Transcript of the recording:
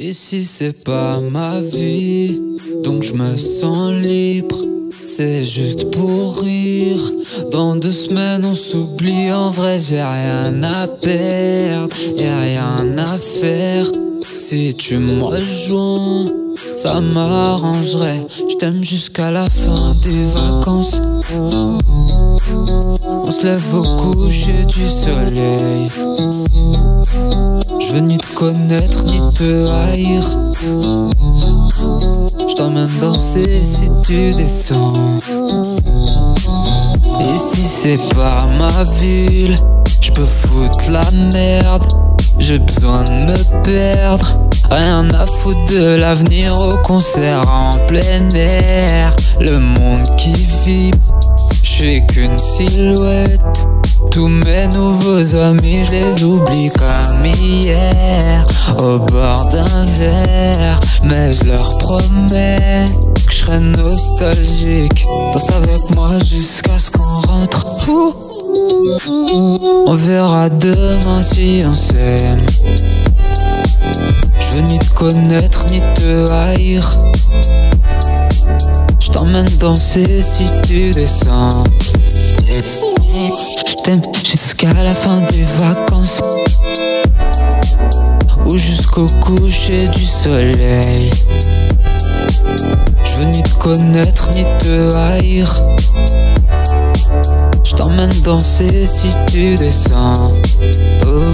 Et si c'est pas ma vie, donc je me sens libre. C'est juste pour rire. Dans deux semaines on s'oublie. En vrai j'ai rien à perdre et rien à faire. Si tu me rejoins, ça m'arrangerait. Je t'aime jusqu'à la fin des vacances. On se lève au coucher du soleil. Je veux ni te connaître ni Je t'emmène danser si tu descends. Et si c'est pas ma ville, je peux foutre la merde. J'ai besoin de me perdre. Rien à foutre de l'avenir au concert en plein air. Le monde qui vibre, je suis qu'une silhouette. Tous mes nouveaux amis, je les oublie comme hier. Au bord d'un verre Mais je leur promets que je serai nostalgique. Danse avec moi jusqu'à ce qu'on rentre. On verra demain si on s'aime. Je veux ni te connaître ni te haïr. Je t'emmène danser si tu descends jusqu'à la fin des vacances. Ou jusqu'au coucher du soleil. Je veux ni te connaître ni te haïr. Je t'emmène danser si tu descends. Oh.